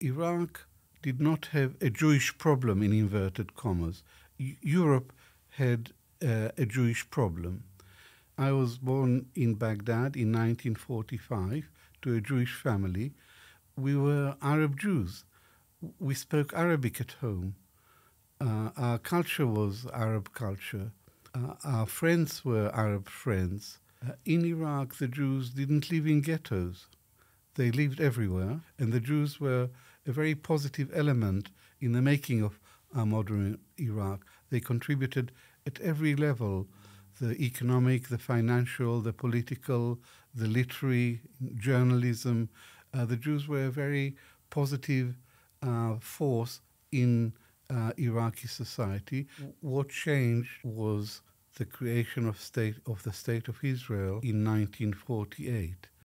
Iraq did not have a Jewish problem in inverted commas. E- Europe had uh, a Jewish problem. I was born in Baghdad in 1945 to a Jewish family. We were Arab Jews. We spoke Arabic at home. Uh, our culture was Arab culture. Uh, our friends were Arab friends. Uh, in Iraq, the Jews didn't live in ghettos. They lived everywhere, and the Jews were a very positive element in the making of our modern Iraq. They contributed at every level the economic, the financial, the political, the literary, journalism. Uh, the Jews were a very positive uh, force in uh, Iraqi society. What changed was the creation of state of the state of Israel in 1948.